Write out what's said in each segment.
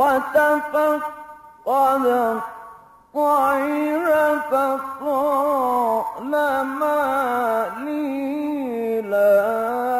وتفقد الطير فقال ما لي لا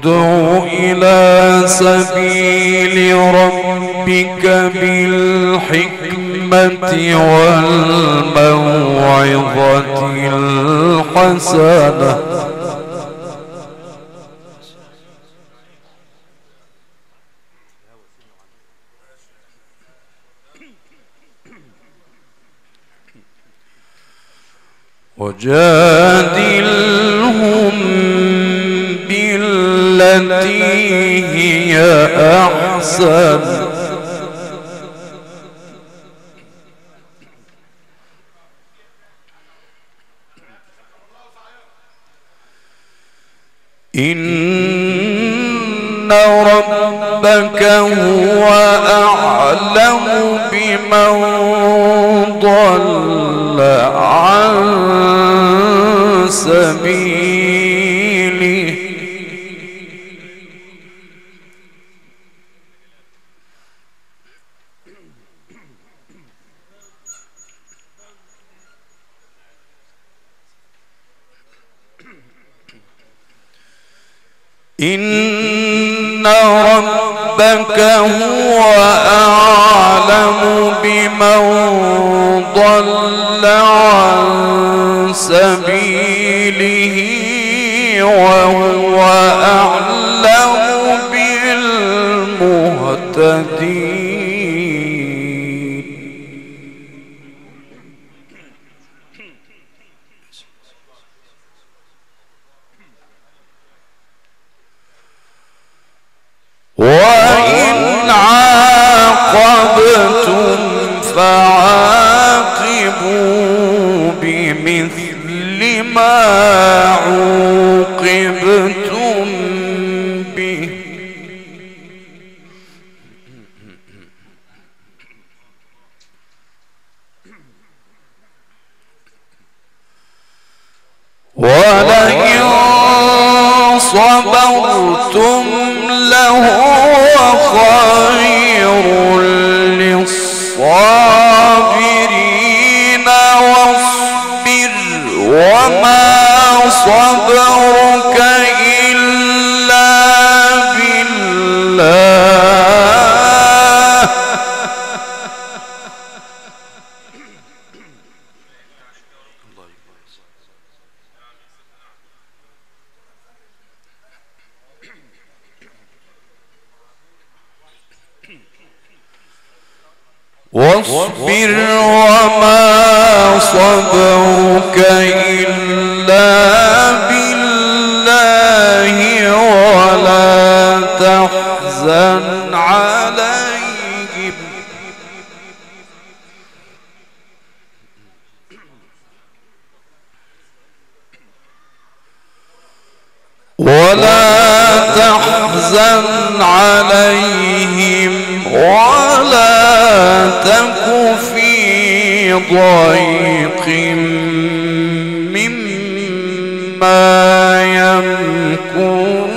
ادع إلى سبيل ربك بالحكمة والموعظة الحسنة. وجادلهم بالتي هي أحسن إن ربك هو أعلم بمن ضل عن سبيله. إن ربك هو أعلم بمن ضل عن سبيله وهو وإن عليهم. ولا تحزن عليهم ولا تك في ضيق مما يمكرون.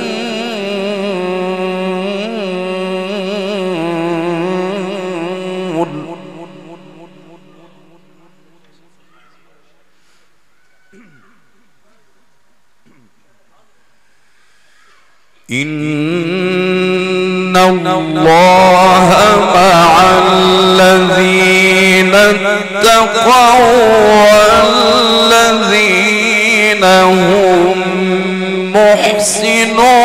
والذين هم محسنون.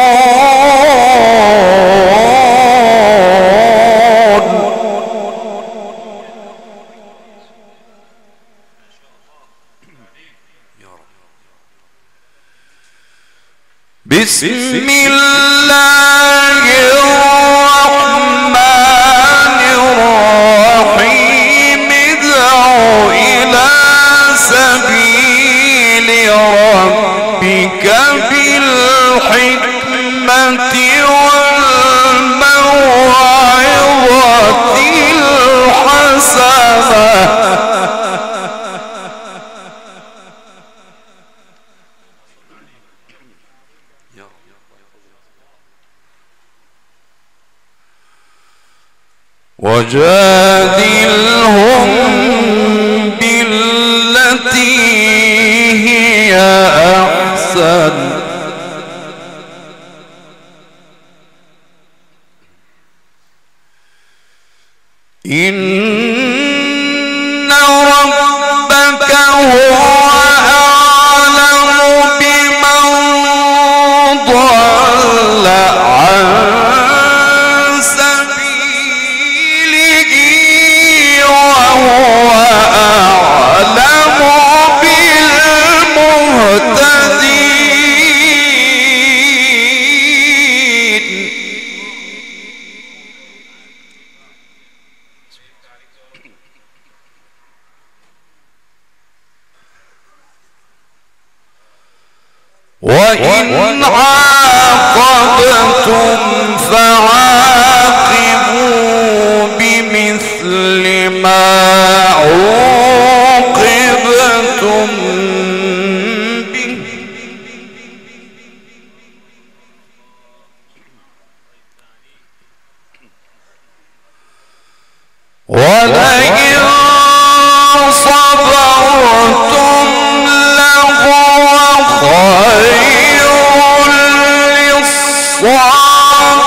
بسم الله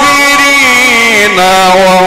للصابرين واصبر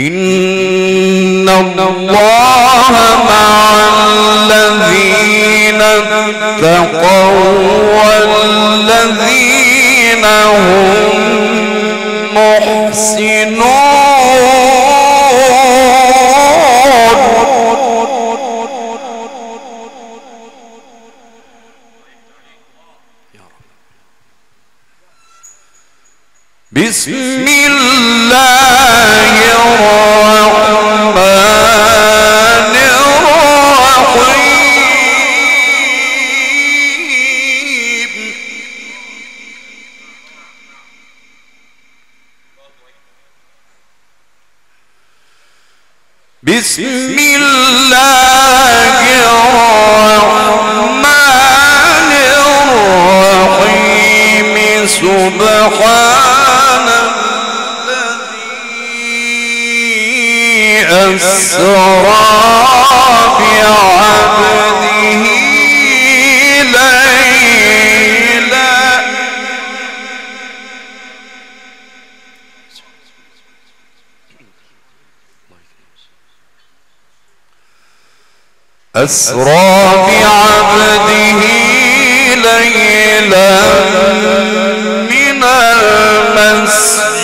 in سبحان الذي أسرى بعبده ليلا. أسرى بعبده ليلا. красавица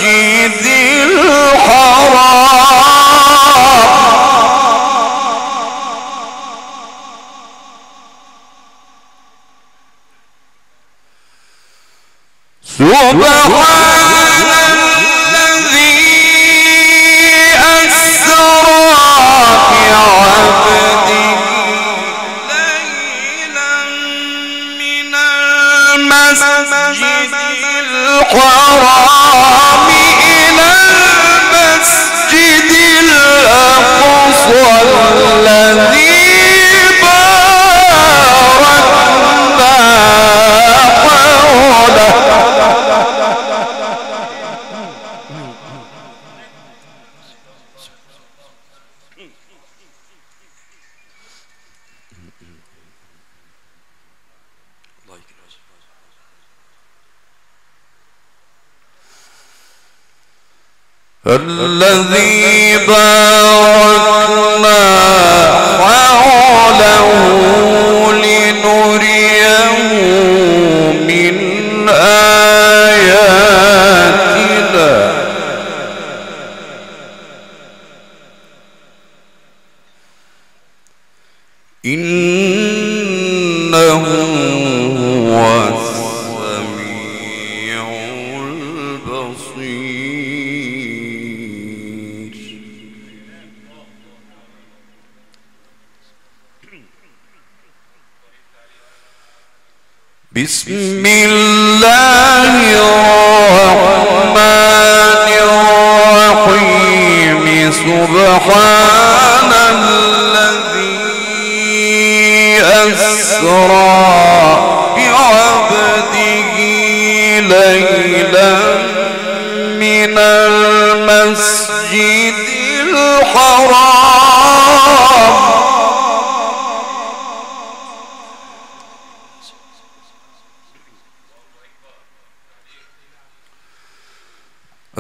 الذي بارك بسم الله الرحمن الرحيم. سبحان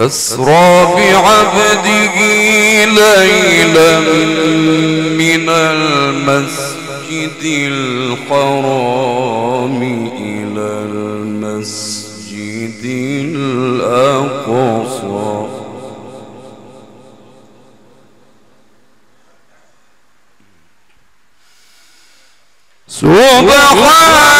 أسرى بعبده ليلا من المسجد الحرام إلى المسجد الأقصى. سبحان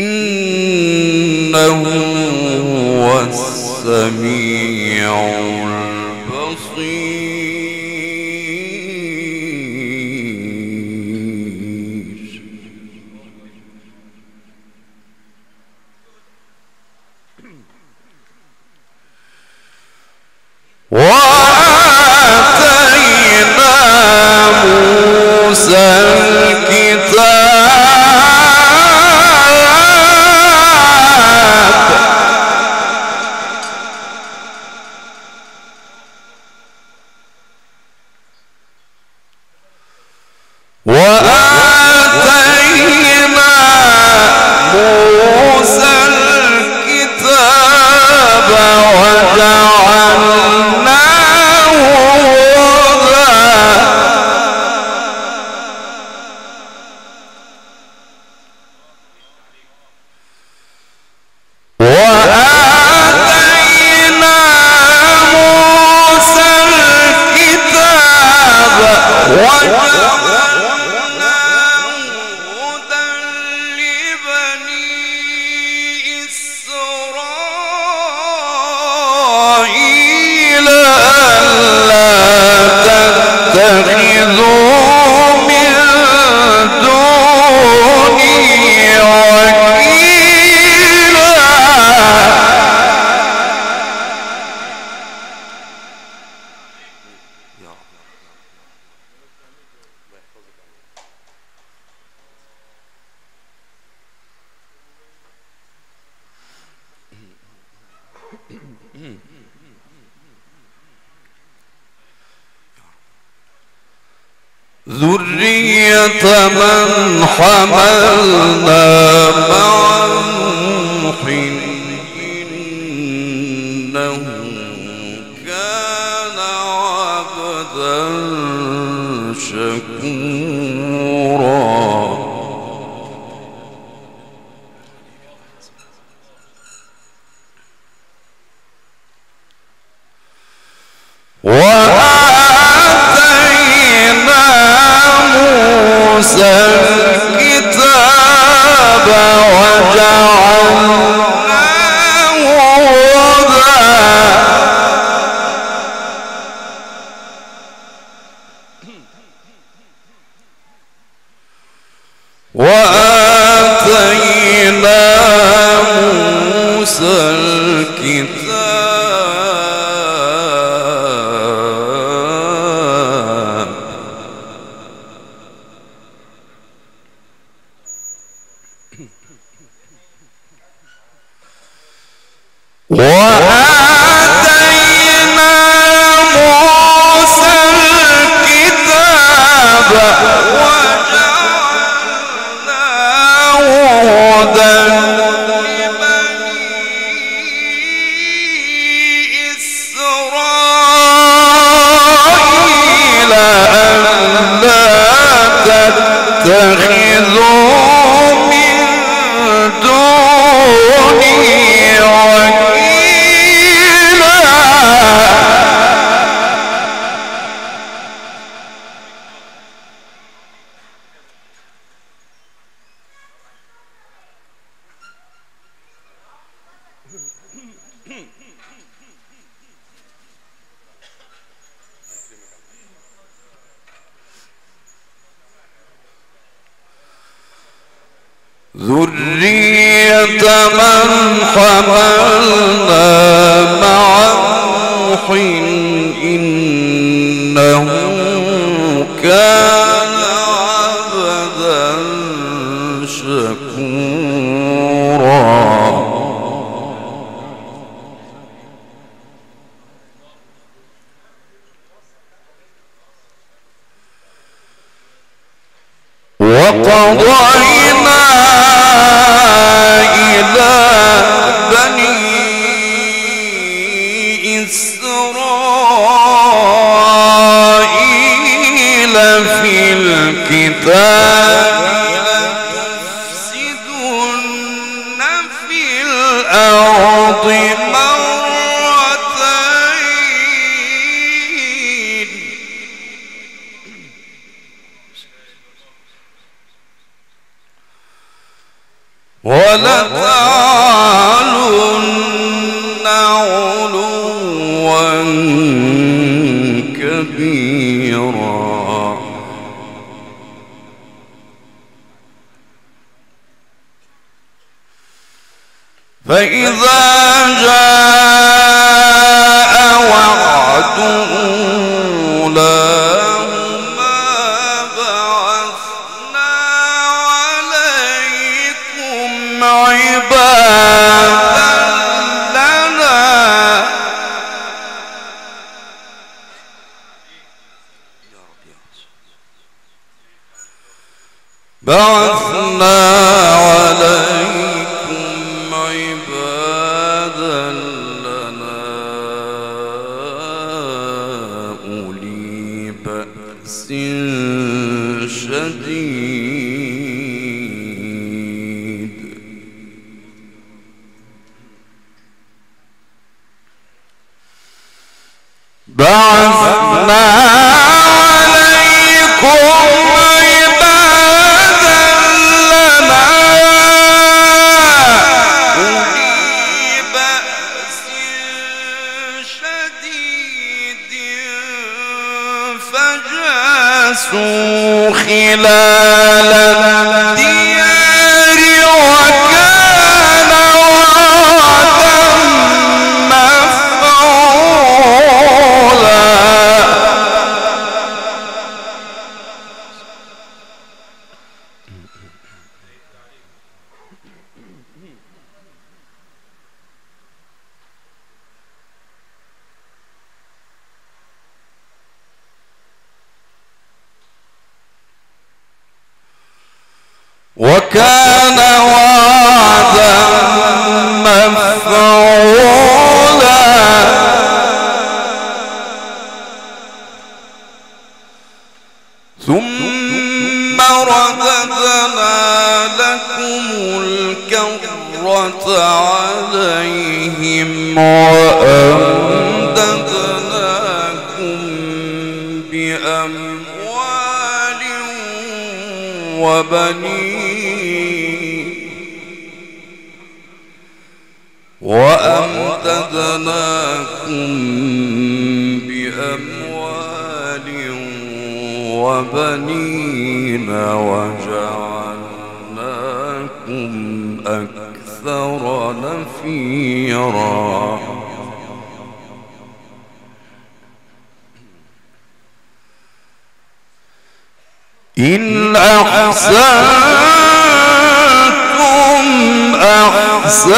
إنه هو السميع البصير. شكورا شكورا وقضينا فجاسوا خلال وبنين وأمددناكم بأموال وبنين وجعلناكم أكثر نفيرا إن أحسنتم أحسنتم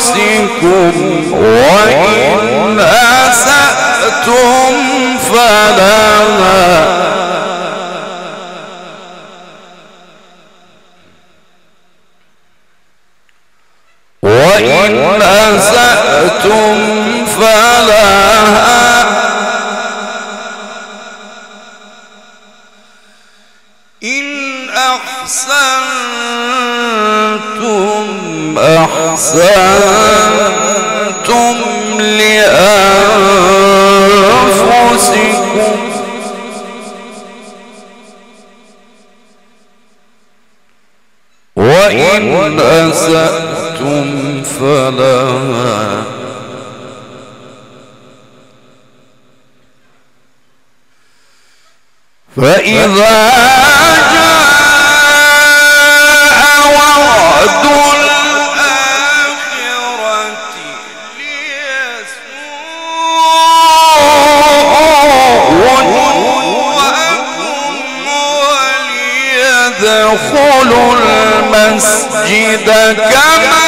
لأنفسكم وإن أسأتم فلها وإن أسأتم فلها إن أحسنتم أحسنتم لأنفسكم. وإن أسأتم فلها فإذا المسجد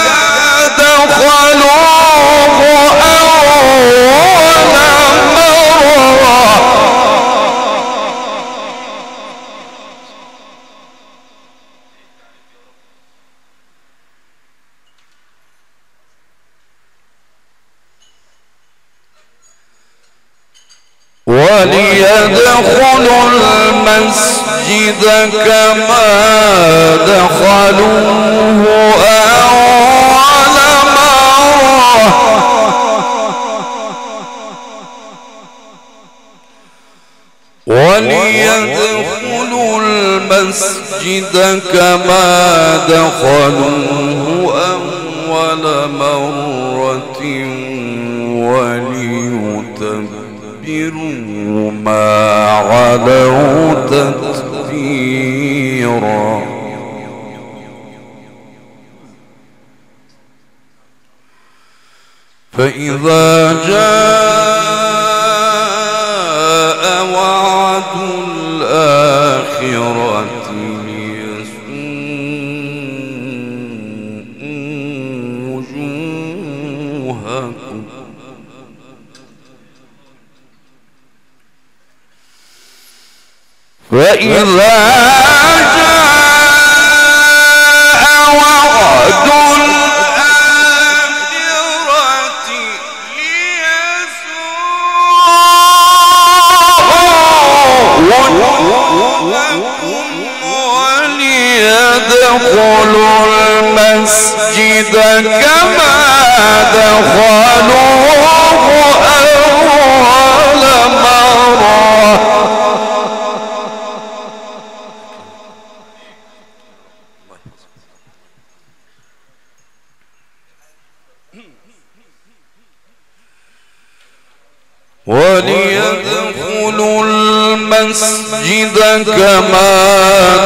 وليدخلوا المسجد كما دخلوه أول مرة. وليدخلوا المسجد كما دخلوه أول مرة. وليتبروا ما علوا تتبيرا فإذا جاء وعد الآخرة فإذا جاء وعد الآخرة وليدخلوا المسجد كما دخلوه كما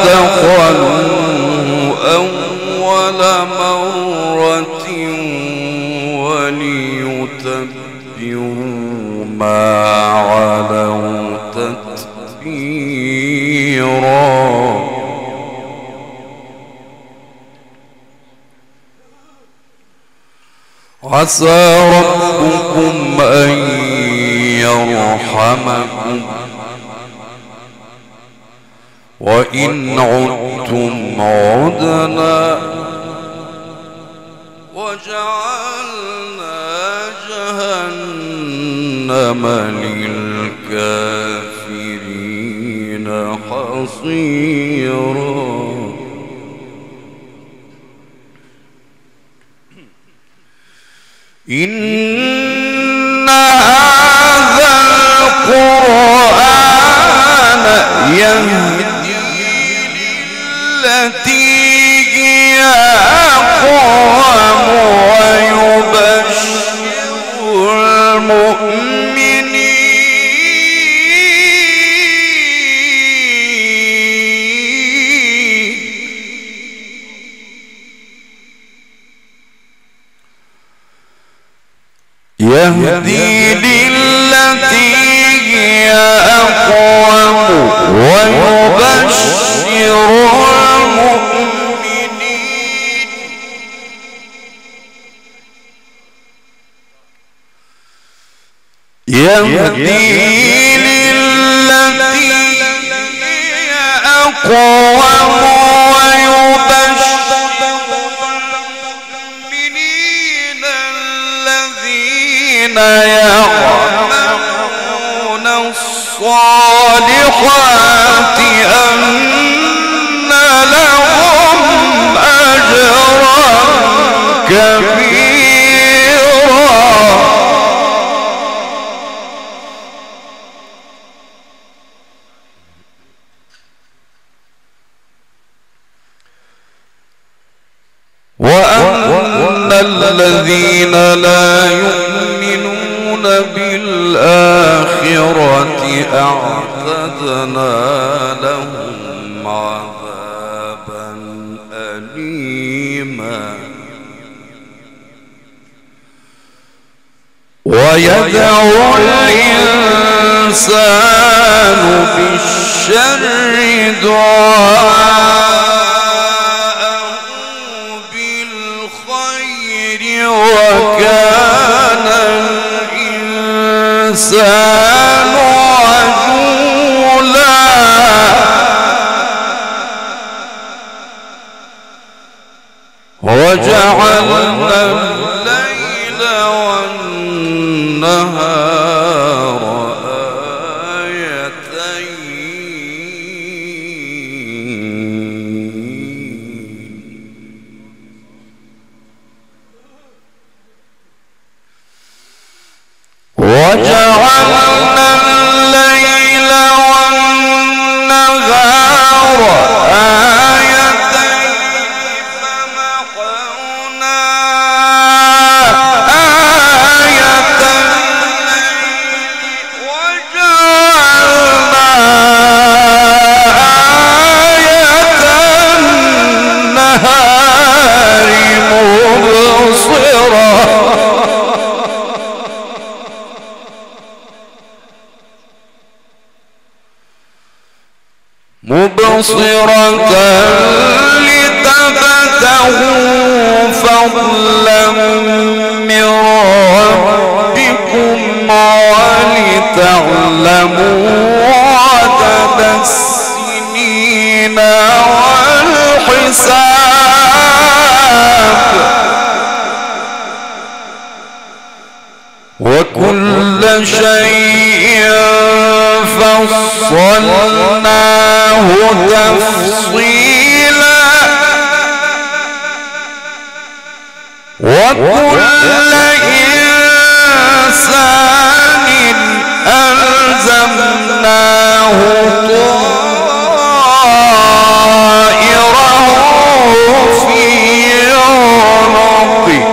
دخلوا أول مرة وليتبروا ما علوا تتبيرا عسى ربكم أن يرحمكم. وإن عدتم عدنا وجعلنا جهنم للكافرين حصيرا. إن هذا القرآن يهدي للتي هي أقوم ويبشر المؤمنين. يهدي للتي هي أقوم ويبشر يهدي للتي هي أقوم ويبشر المؤمنين الذين يعملون الصالحات أن لهم أجرا كبيرا. الذين لا يؤمنون بالآخرة أعتدنا لهم عذابا أليما. ويدعو الإنسان بالشر دعاءه وكان الإنسان عجولا. وجعلنا وجعل مبصرة لتبتغوا فضلا من ربكم ولتعلموا عدد السنين والحساب. وكل شيء فصلناه تفصيلا. وكل إنسان ألزمناه طائره في عنقه.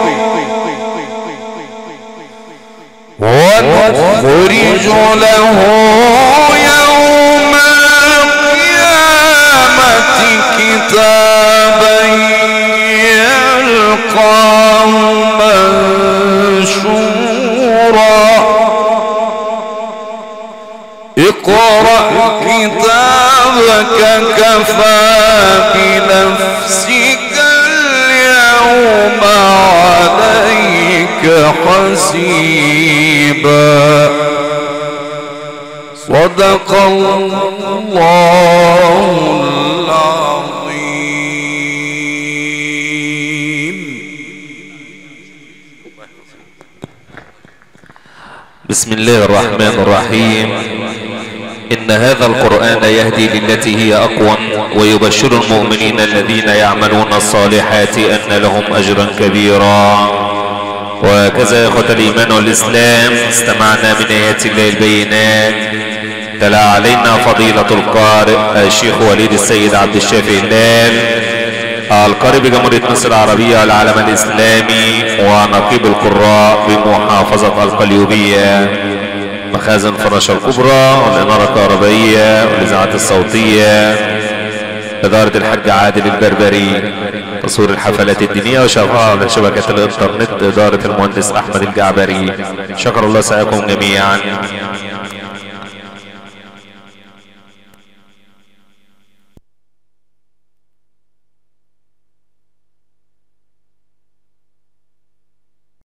ونخرج له كتابا يلقاه منشورا اقرأ كتابك كفى بنفسك اليوم عليك حسيبا. صدق الله بسم الله الرحمن الرحيم. إن هذا القرآن يهدي للتي هي أقوم ويبشر المؤمنين الذين يعملون الصالحات أن لهم أجرا كبيرا. وكذا إخوة الإيمان والإسلام استمعنا من آيات الله البينات. تلا علينا فضيلة القارئ الشيخ وليد السيد عبد الشافي هلال القارئ بجمهورية مصر العربية والعالم الإسلامي ونقيب القراء بمحافظة القليوبية. مخازن فراشة الكبرى والإنارة الكهربائية والإذاعات الصوتية. إدارة الحاج عادل البربري. تصوير الحفلات الدينية وشرحها على شبكة الإنترنت إدارة المهندس أحمد الجعبري. شكر الله سعيكم جميعا.